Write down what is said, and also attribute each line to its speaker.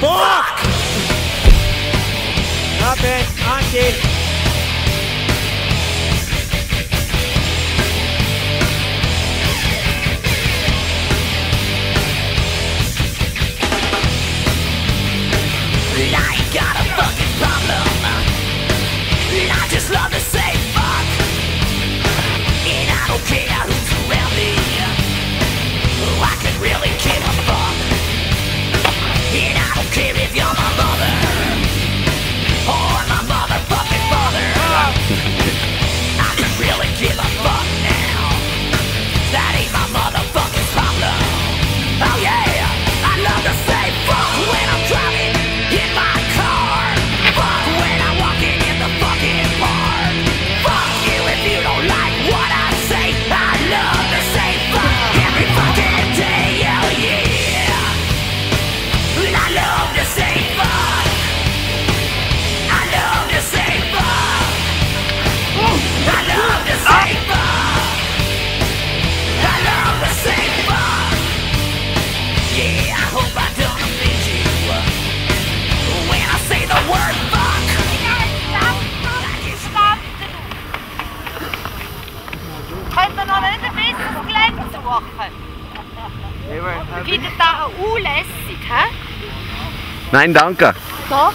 Speaker 1: Fuck! Up it, Auntie.
Speaker 2: I got a fucking
Speaker 3: Findet da auch lässig, hä?
Speaker 4: Nein, danke.
Speaker 3: Doch.